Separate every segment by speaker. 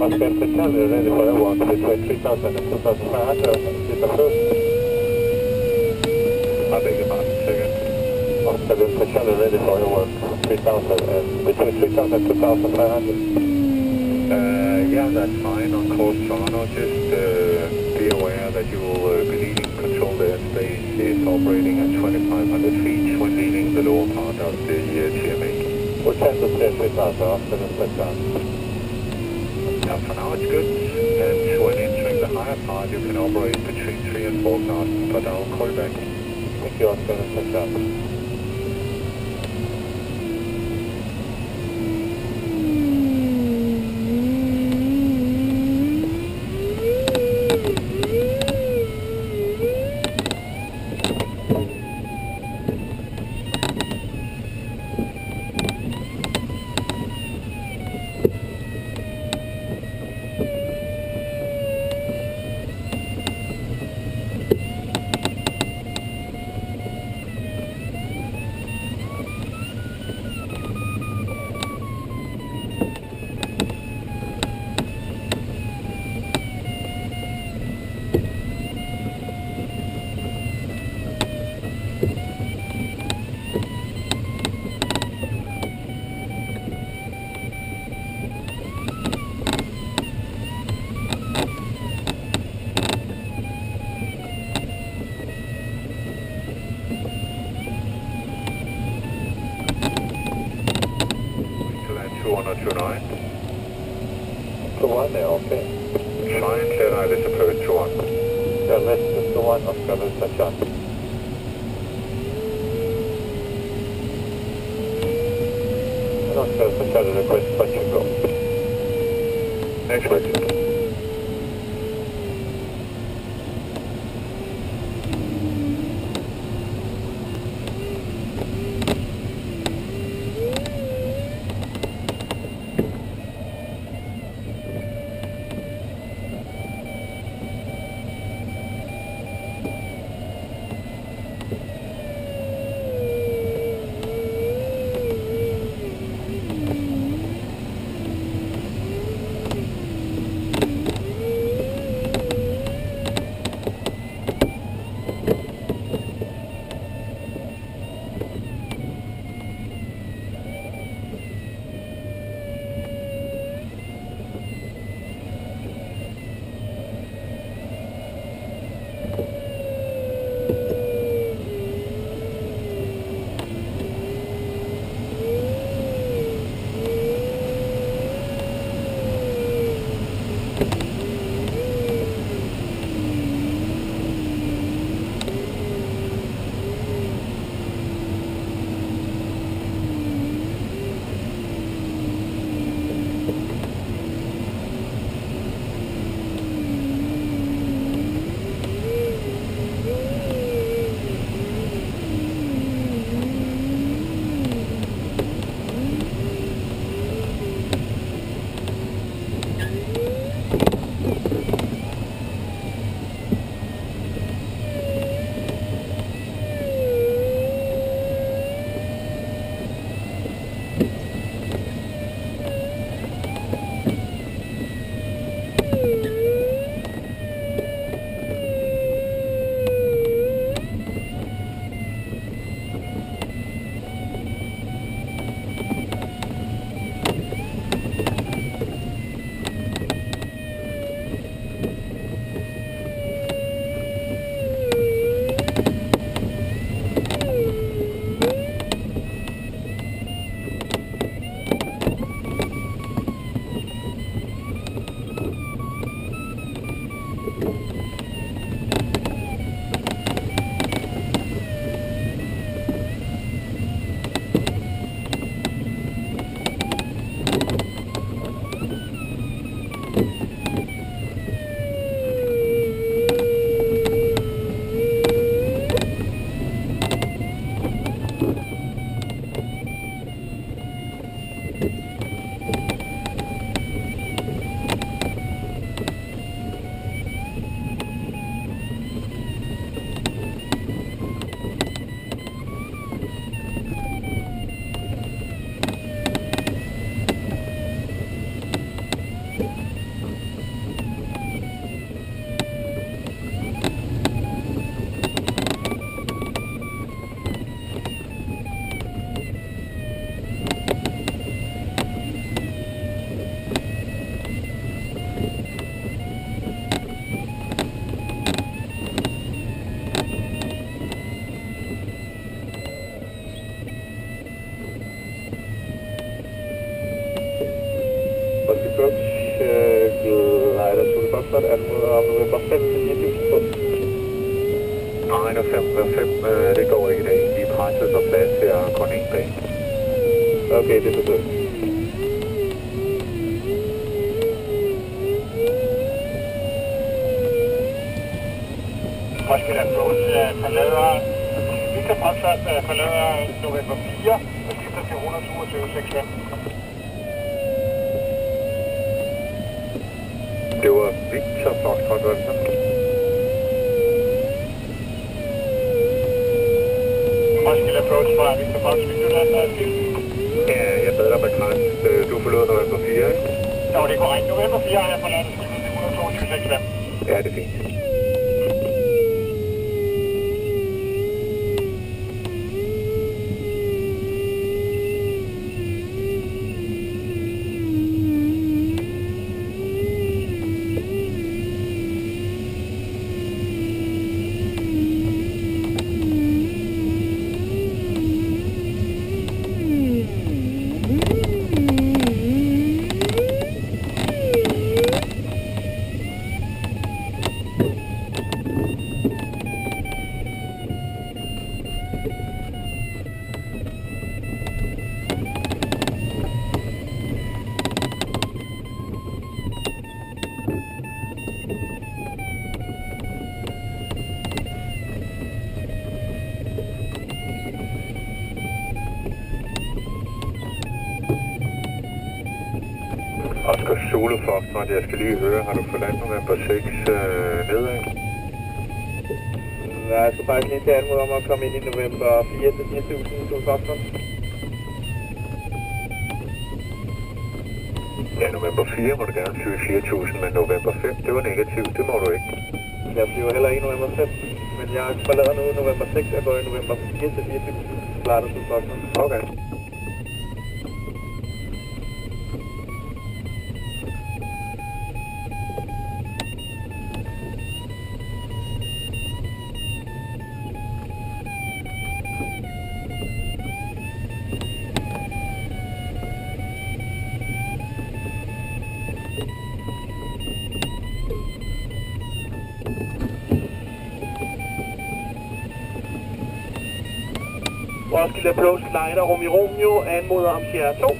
Speaker 1: Oscar Charlie, ready for airwalk between 3000 and 2500. Is approved. I beg your pardon, second. Oscar Delta Charlie, ready for airwalk 3000 and between 3000 and 2500. Uh, yeah, that's fine. On course Toronto, just uh, be aware that you will uh, be leading control airspace is operating at 2500 feet when leaving the lower part of the uh, TMA. We'll test the clear 3000 after the touchdown. Now for now it's good, and when entering the higher part you can operate between 3 and 4 knots, but I'll call you back. Thank you, Oscar, and touchdown. To one there, okay. Fine, clear now, this approach to one. Yeah, let's just to one, Oscar, let's touch on. And Oscar, touch on the request, touch and go. Next question. Foxtrot, anmoder om November 5 til 4000 fod. Nej, November 5, øh, det går ikke i dag. Vi er presset på plads her kun en dag. Okay, det er forstået. Roskilde Approach forlader, vi kan Foxtrot forlader november 4 og skifter til 127 Det var Victor Foxtrot, var det så? Roskilde Approach fra Victor Fox, Midtjylland er Ja, jeg bad dig bekræfte. Du forlod november 4, ikke? Jo, det er korrekt. November 4 har jeg forladt skibet til 122 65. Ja, det er fint. Zulu Foxtrot, jeg skal lige høre, har du forladt november 6 øh, nedad? Nej, jeg skal faktisk lige til anmode om at komme ind i november 4 til 4000 Zulu Foxtrot. Ja, november 4 må du gerne flyve 4000, men november 5, det var negativt, det må du ikke. Jeg flyver heller ikke november 5, men jeg forlader nu november 6, jeg går i november 4 til 4000 Starter Zulu Foxtrot. Okay. Roskilde Approach Glider Romeo Romeo anmoder om Sierra 2.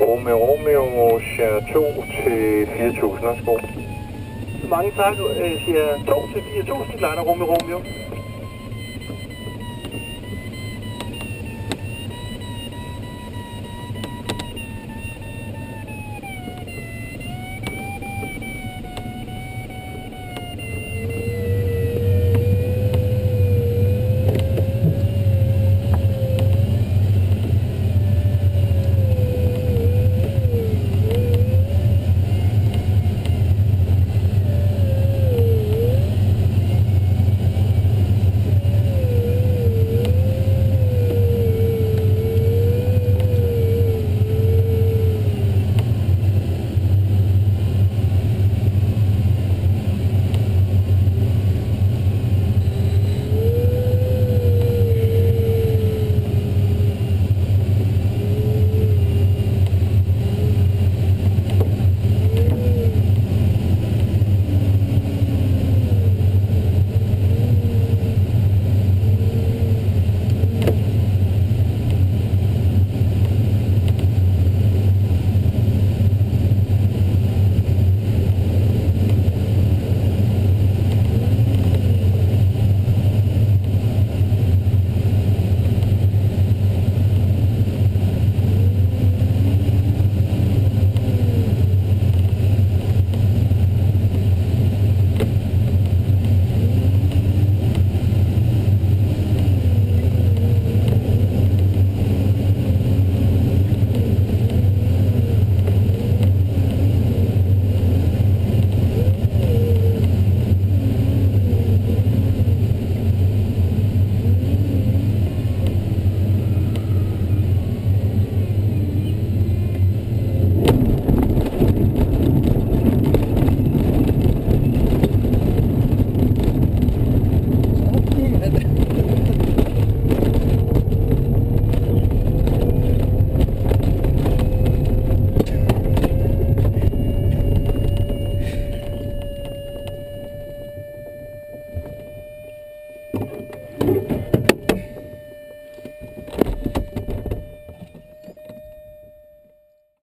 Speaker 1: Romeo Romeo Sierra 2 til 4000, værsgo. Mange tak, øh, Sierra 2 til 4000 Glider Romeo Romeo.